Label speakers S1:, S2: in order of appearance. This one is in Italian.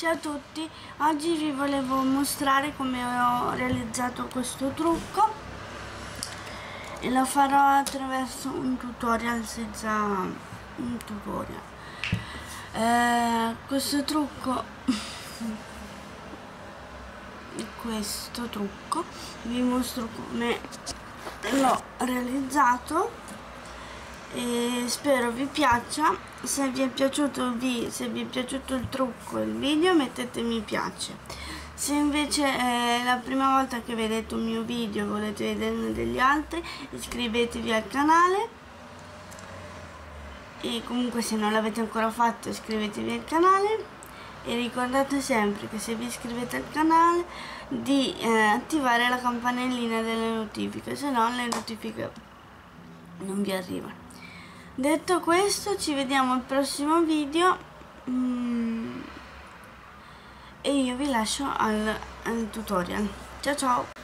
S1: Ciao a tutti, oggi vi volevo mostrare come ho realizzato questo trucco. E lo farò attraverso un tutorial senza un tutorial. Eh, questo trucco, questo trucco, vi mostro come l'ho realizzato e spero vi piaccia. Se vi è piaciuto video se vi è piaciuto il trucco il video mettete mi piace. Se invece è la prima volta che vedete un mio video e volete vederne degli altri iscrivetevi al canale. E comunque se non l'avete ancora fatto iscrivetevi al canale. E ricordate sempre che se vi iscrivete al canale di eh, attivare la campanellina delle notifiche se no le notifiche non vi arrivano detto questo ci vediamo al prossimo video. Mm, e io vi lascio al, al tutorial. Ciao ciao